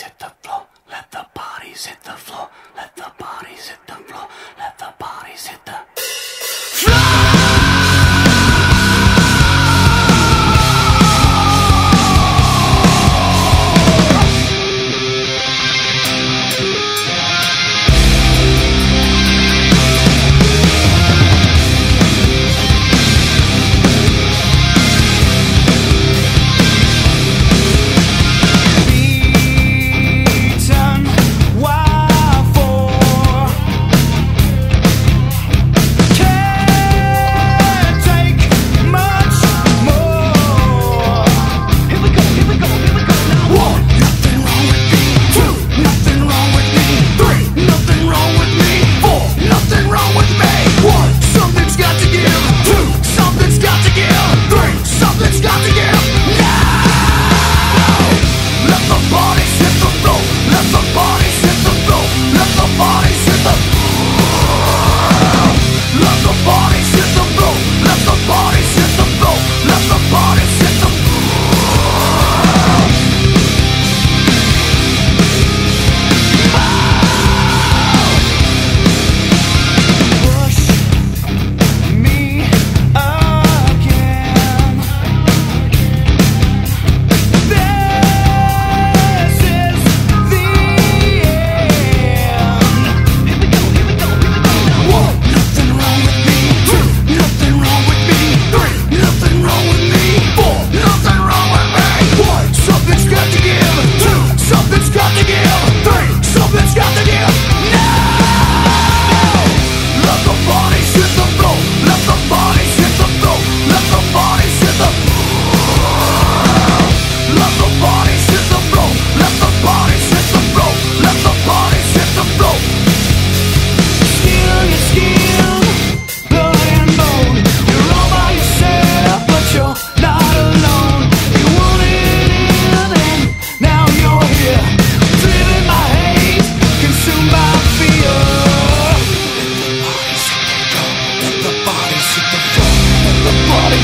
hit the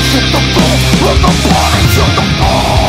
to the floor, from the body to the floor